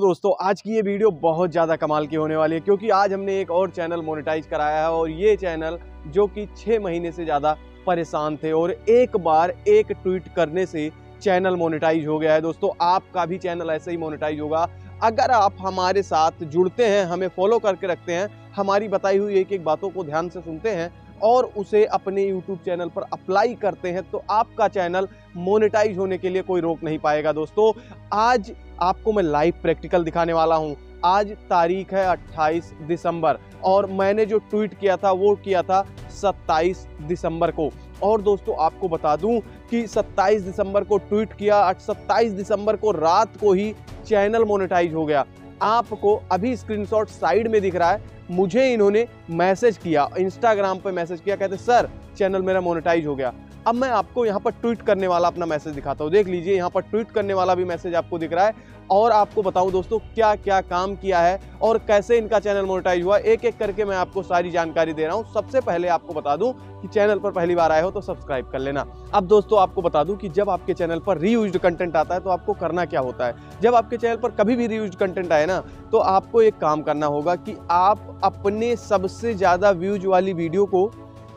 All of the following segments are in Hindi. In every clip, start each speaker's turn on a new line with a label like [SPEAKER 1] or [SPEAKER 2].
[SPEAKER 1] तो दोस्तों, आज की ये वीडियो बहुत ज़्यादा कमाल की होने वाली है, क्योंकि आज हमने एक और चैनल मोनेटाइज कराया है, और ये चैनल जो कि छः महीने से ज़्यादा परेशान थे, और एक बार एक ट्वीट करने से चैनल मोनेटाइज हो गया है। दोस्तों, आपका भी चैनल ऐसे ही मोनेटाइज होगा। अगर आप हमारे साथ जुड़ते हैं, हमें फॉलो करके रखते हैं, हमारी बताई हुई एक एक बातों को ध्यान से सुनते हैं और उसे अपने YouTube चैनल पर अप्लाई करते हैं तो आपका चैनल मोनेटाइज होने के लिए कोई रोक नहीं पाएगा दोस्तों। आज आपको मैं लाइव प्रैक्टिकल दिखाने वाला हूँ। आज तारीख है 28 दिसंबर और मैंने जो ट्वीट किया था, वो किया था 27 दिसंबर को। और दोस्तों, आपको बता दूँ कि 27 दिसंबर को ट्वीट किया 27 दिसंबर को रात को ही चैनल मोनेटाइज हो गया। आपको अभी स्क्रीनशॉट साइड में दिख रहा है मुझे इन्होंने मैसेज किया इंस्टाग्राम पे मैसेज किया, कहते, सर, चैनल मेरा मोनेटाइज हो गया। अब मैं आपको यहाँ पर ट्वीट करने वाला अपना मैसेज दिखाता हूँ। देख लीजिए, यहाँ पर ट्वीट करने वाला भी मैसेज आपको दिख रहा है। और आपको बताऊँ दोस्तों क्या क्या काम किया है और कैसे इनका चैनल मोनेटाइज हुआ एक एक करके मैं आपको सारी जानकारी दे रहा हूँ। सबसे पहले आपको बता दूँ कि चैनल पर पहली बार आए हो तो सब्सक्राइब कर लेना। अब दोस्तों, आपको बता दूँ कि जब आपके चैनल पर रीयूज कंटेंट आता है तो आपको करना क्या होता है? जब आपके चैनल पर कभी भी रीयूज कंटेंट आए ना तो आपको एक काम करना होगा कि आप अपने सबसे ज़्यादा व्यूज़ वाली वीडियो को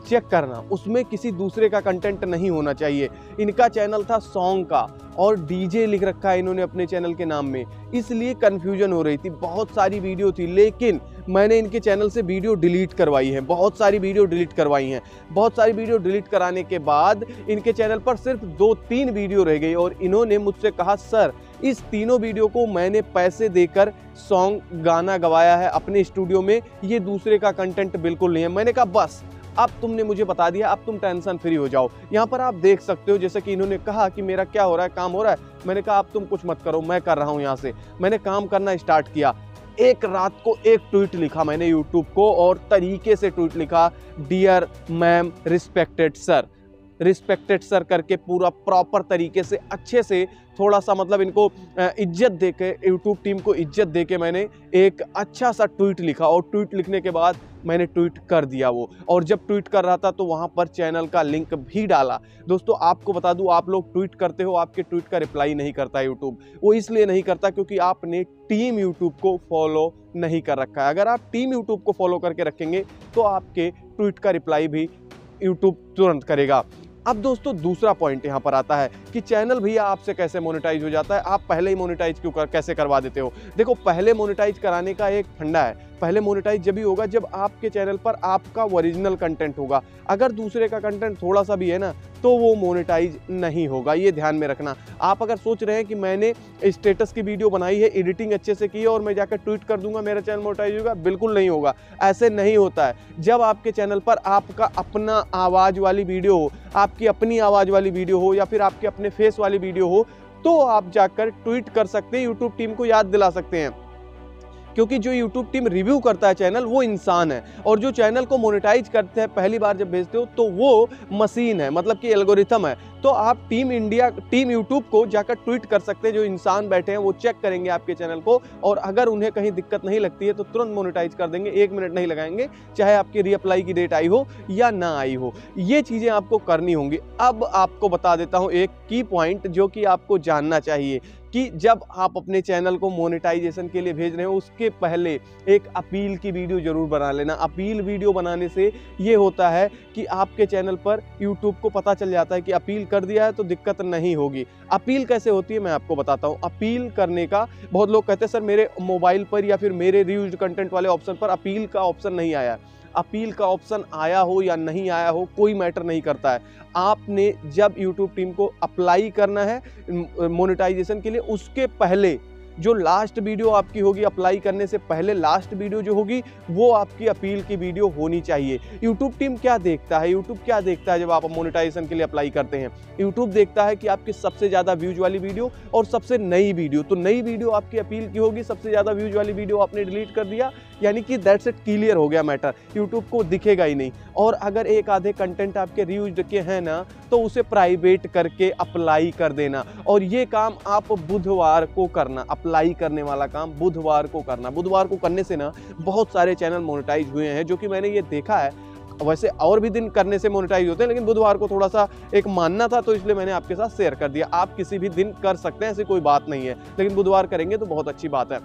[SPEAKER 1] चेक करना, उसमें किसी दूसरे का कंटेंट नहीं होना चाहिए। इनका चैनल था सॉन्ग का और डीजे लिख रखा है इन्होंने अपने चैनल के नाम में। इसलिए कन्फ्यूज़न हो रही थी। बहुत सारी वीडियो थी, लेकिन मैंने इनके चैनल से वीडियो डिलीट करवाई है। बहुत सारी वीडियो डिलीट करवाई हैं। बहुत सारी वीडियो डिलीट कराने के बाद इनके चैनल पर सिर्फ़ दो तीन वीडियो रह गई और इन्होंने मुझसे कहा, सर, इस तीनों वीडियो को मैंने पैसे देकर सॉन्ग गाना गवाया है अपने स्टूडियो में। ये दूसरे का कंटेंट बिल्कुल नहीं है। मैंने कहा, बस अब तुमने मुझे बता दिया, अब तुम टेंशन फ्री हो जाओ। यहाँ पर आप देख सकते हो, जैसे कि इन्होंने कहा कि मेरा क्या हो रहा है, काम हो रहा है। मैंने कहा, अब तुम कुछ मत करो, मैं कर रहा हूँ यहाँ से। मैंने काम करना स्टार्ट किया। एक रात को एक ट्वीट लिखा मैंने यूट्यूब को और तरीके से ट्वीट लिखा dear ma'am respected sir respected sir करके पूरा प्रॉपर तरीके से, अच्छे से थोड़ा सा मतलब इनको इज़्ज़त दे के यूट्यूब टीम को इज़्ज़त दे के मैंने एक अच्छा सा ट्वीट लिखा और ट्वीट लिखने के बाद मैंने ट्वीट कर दिया वो। और जब ट्वीट कर रहा था तो वहाँ पर चैनल का लिंक भी डाला। दोस्तों, आपको बता दूँ, आप लोग ट्वीट करते हो, आपके ट्वीट का रिप्लाई नहीं करता यूट्यूब वो इसलिए नहीं करता क्योंकि आपने टीम यूट्यूब को फॉलो नहीं कर रखा है। अगर आप टीम यूट्यूब को फॉलो करके रखेंगे तो आपके ट्वीट का रिप्लाई भी यूट्यूब तुरंत करेगा। अब दोस्तों, दूसरा पॉइंट यहाँ पर आता है कि चैनल भैया आपसे कैसे मोनेटाइज हो जाता है? आप पहले ही मोनेटाइज क्यों कर, कैसे करवा देते हो? देखो, पहले मोनेटाइज कराने का एक फंडा है। पहले मोनेटाइज जब भी होगा, जब आपके चैनल पर आपका ओरिजिनल कंटेंट होगा। अगर दूसरे का कंटेंट थोड़ा सा भी है ना तो वो मोनेटाइज नहीं होगा। ये ध्यान में रखना। आप अगर सोच रहे हैं कि मैंने स्टेटस की वीडियो बनाई है एडिटिंग अच्छे से की है और मैं जाकर ट्वीट कर दूँगा, मेरा चैनल मोनेटाइज होगा, बिल्कुल नहीं होगा। ऐसे नहीं होता है। जब आपके चैनल पर आपका अपना आवाज़ वाली वीडियो हो, आपकी अपनी आवाज़ वाली वीडियो हो या फिर आपके अपने फेस वाली वीडियो हो तो आप जाकर ट्वीट कर सकते हैं यूट्यूब टीम को याद दिला सकते हैं। क्योंकि जो यूट्यूब टीम रिव्यू करता है चैनल वो इंसान है। और जो चैनल को मोनेटाइज करते हैं, पहली बार जब भेजते हो तो वो मशीन है मतलब कि एल्गोरिथम है। तो आप टीम इंडिया टीम यूट्यूब को जाकर ट्वीट कर सकते हैं, जो इंसान बैठे हैं, वो चेक करेंगे आपके चैनल को। और अगर उन्हें कहीं दिक्कत नहीं लगती है तो तुरंत मोनिटाइज कर देंगे, एक मिनट नहीं लगाएँगे, चाहे आपकी रीअप्लाई की डेट आई हो या ना आई हो। ये चीज़ें आपको करनी होंगी। अब आपको बता देता हूँ एक की पॉइंट जो कि आपको जानना चाहिए। कि जब आप अपने चैनल को मोनेटाइजेशन के लिए भेज रहे हो, उसके पहले एक अपील की वीडियो ज़रूर बना लेना। अपील वीडियो बनाने से ये होता है कि आपके चैनल पर यूट्यूब को पता चल जाता है कि अपील कर दिया है तो दिक्कत नहीं होगी। अपील कैसे होती है, मैं आपको बताता हूँ। अपील करने का बहुत लोग कहते हैं, सर, मेरे मोबाइल पर या फिर मेरे रीयूज कंटेंट वाले ऑप्शन पर अपील का ऑप्शन नहीं आया अपील का ऑप्शन आया हो या नहीं आया हो, कोई मैटर नहीं करता है। आपने जब यूट्यूब टीम को अप्लाई करना है मोनेटाइजेशन के लिए, उसके पहले जो लास्ट वीडियो आपकी होगी अप्लाई करने से पहले लास्ट वीडियो जो होगी, वो आपकी अपील की वीडियो होनी चाहिए। यूट्यूब टीम क्या देखता है? यूट्यूब क्या देखता है जब आप मोनिटाइजेशन के लिए अप्लाई करते हैं? यूट्यूब देखता है कि आपकी सबसे ज़्यादा व्यूज़ वाली वीडियो और सबसे नई वीडियो तो नई वीडियो आपकी अपील की होगी, सबसे ज़्यादा व्यूज़ वाली वीडियो आपने डिलीट कर दिया, यानी कि दैट्स इट क्लियर हो गया मैटर यूट्यूब को दिखेगा ही नहीं। और अगर एक आधे कंटेंट आपके रिव्यूज़ के हैं ना तो उसे प्राइवेट करके अप्लाई कर देना। और ये काम आप बुधवार को करना अप्लाई करने वाला काम बुधवार को करना। बुधवार को करने से ना, बहुत सारे चैनल मोनेटाइज हुए हैं, जो कि मैंने ये देखा है। वैसे और भी दिन करने से मोनेटाइज होते हैं, लेकिन बुधवार को थोड़ा सा एक मानना था तो इसलिए मैंने आपके साथ शेयर कर दिया। आप किसी भी दिन कर सकते हैं, ऐसी कोई बात नहीं है। लेकिन बुधवार करेंगे तो बहुत अच्छी बात है।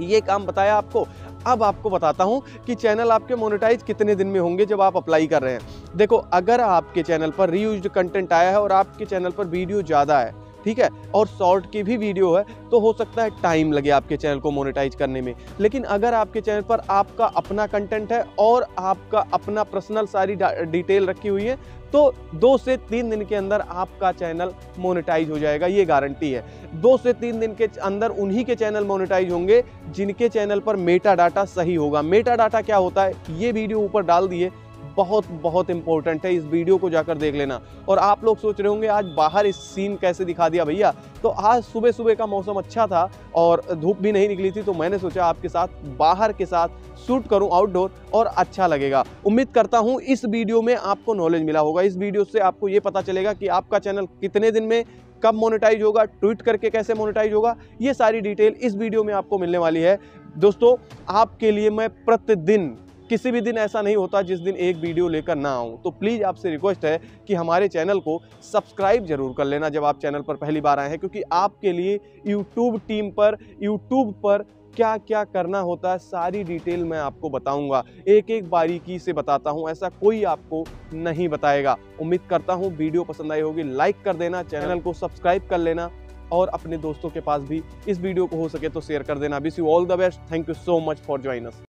[SPEAKER 1] ये काम बताया आपको अब आपको बताता हूँ कि चैनल आपके मोनेटाइज कितने दिन में होंगे जब आप अप्लाई कर रहे हैं। देखो, अगर आपके चैनल पर रीयूज कंटेंट आया है और आपके चैनल पर वीडियो ज़्यादा है ठीक है? और शॉर्ट की भी वीडियो है तो हो सकता है टाइम लगे आपके चैनल को मोनेटाइज करने में। लेकिन अगर आपके चैनल पर आपका अपना कंटेंट है और आपका अपना पर्सनल सारी डिटेल रखी हुई है तो दो से तीन दिन के अंदर आपका चैनल मोनेटाइज हो जाएगा, ये गारंटी है। दो से तीन दिन के अंदर उन्हीं के चैनल मोनेटाइज होंगे, जिनके चैनल पर मेटा डाटा सही होगा। मेटा डाटा क्या होता है? ये वीडियो ऊपर डाल दिए बहुत बहुत इंपॉर्टेंट है। इस वीडियो को जाकर देख लेना। और आप लोग सोच रहे होंगे, आज बाहर इस सीन कैसे दिखा दिया भैया? तो आज सुबह सुबह का मौसम अच्छा था और धूप भी नहीं निकली थी तो मैंने सोचा आपके साथ, बाहर के साथ शूट करूँ आउटडोर और अच्छा लगेगा। उम्मीद करता हूँ इस वीडियो में आपको नॉलेज मिला होगा। इस वीडियो से आपको ये पता चलेगा कि आपका चैनल कितने दिन में कब मोनेटाइज होगा ट्वीट करके कैसे मोनेटाइज होगा। ये सारी डिटेल इस वीडियो में आपको मिलने वाली है। दोस्तों, आपके लिए मैं प्रतिदिन किसी भी दिन ऐसा नहीं होता जिस दिन एक वीडियो लेकर ना आऊँ। तो प्लीज़ आपसे रिक्वेस्ट है कि हमारे चैनल को सब्सक्राइब ज़रूर कर लेना जब आप चैनल पर पहली बार आए हैं, क्योंकि आपके लिए यूट्यूब टीम पर यूट्यूब पर क्या क्या करना होता है, सारी डिटेल मैं आपको बताऊँगा। एक एक बारीकी से बताता हूँ, ऐसा कोई आपको नहीं बताएगा। उम्मीद करता हूँ वीडियो पसंद आई होगी लाइक कर देना चैनल को सब्सक्राइब कर लेना और अपने दोस्तों के पास भी इस वीडियो को हो सके तो शेयर कर देना। Wish you all the best thank you so much for join us